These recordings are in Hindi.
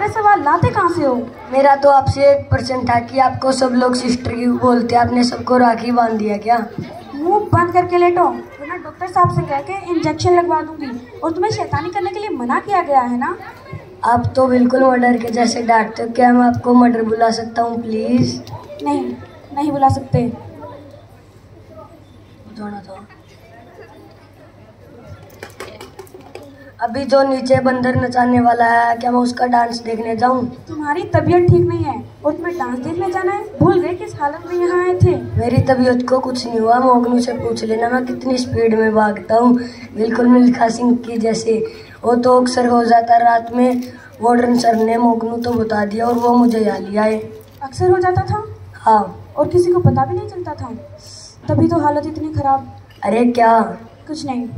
सारे सवाल लाते कहाँ से हो? मेरा तो आपसे एक परसेंट था कि आपको सब लोग सिस्टर की बोलते आपने सबको राखी बाँध दिया क्या? मुँह बंद करके लेटो वरना डॉक्टर साहब से कह के इंजेक्शन लगवा दूँगी। और तुम्हें शैतानी करने के लिए मना किया गया है ना? आप तो बिल्कुल मर्डर के जैसे डांटते हो। क्या मैं आपको मर्डर बुला सकता हूँ प्लीज़ नहीं नहीं बुला सकते। जाना था अभी जो नीचे बंदर नचाने वाला है क्या मैं उसका डांस देखने जाऊँ? तुम्हारी तबीयत ठीक नहीं है और तुम्हें डांस देखने जाना है? भूल गए किस हालत में यहाँ आए थे? मेरी तबीयत को कुछ नहीं हुआ मोगनू से पूछ लेना मैं कितनी स्पीड में भागता हूँ। बिल्कुल मिल्खा सिंह की जैसे। वो तो अक्सर हो जाता रात में। वार्डन सर ने मोगनू तो बता दिया और वो मुझे यहाँ लिया है अक्सर हो जाता था? हाँ। और किसी को पता भी नहीं चलता था? तभी तो हालत इतनी खराब। अरे क्या? कुछ नहीं।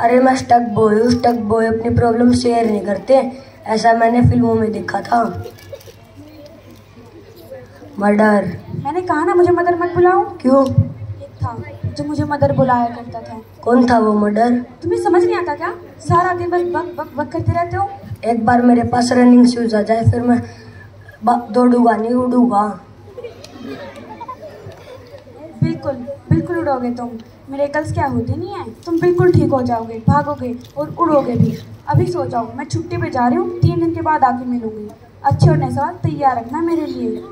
अरे मैं स्टक बॉय हूँ स्टक बॉय अपनी प्रॉब्लम शेयर नहीं करते। ऐसा मैंने फ़िल्मों में देखा था। मर्डर मैंने कहा ना मुझे मदर मत बुलाओ। क्यों? एक था जो मुझे मदर बुलाया करता था। कौन था वो मर्डर तुम्हें समझ नहीं आता क्या? सारा दिन बस बक बक बक करते रहते हो। एक बार मेरे पास रनिंग शूज़ आ जाए फिर मैं दौड़ूँगा नहीं उड़ूँगा। बिल्कुल। बिल्कुल उड़ोगे तुम। मेरे कल्स क्या होते नहीं है? तुम बिल्कुल ठीक हो जाओगे, भागोगे और उड़ोगे भी। अभी सो जाओ, मैं छुट्टी पे जा रही हूँ, तीन दिन के बाद आके मिलूँगी। अच्छे नए सवाल तैयार रखना मेरे लिए।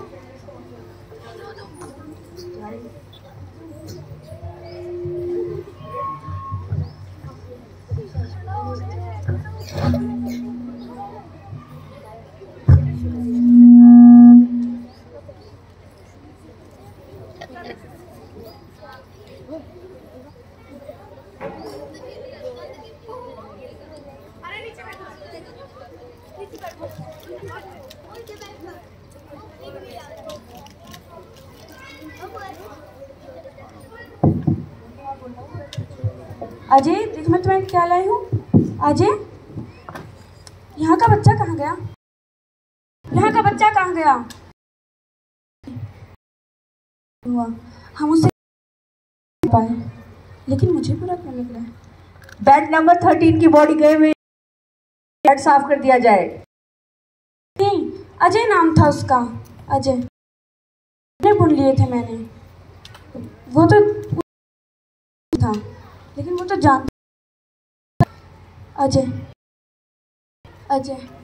अजय, देख मैं तुम्हें क्या लाई हूँ? अजय, यहाँ का बच्चा कहाँ गया? यहाँ का बच्चा कहाँ गया? हुआ। हम उसे पाए लेकिन मुझे पूरा क्यों निकला बेड नंबर थर्टीन की बॉडी गए हुए। बेड साफ़ कर दिया जाए। नहीं, अजय नाम था उसका। अजय। कपड़े बुन लिए थे मैंने। वो तो था। लेकिन वो तो जान अजय। अजय।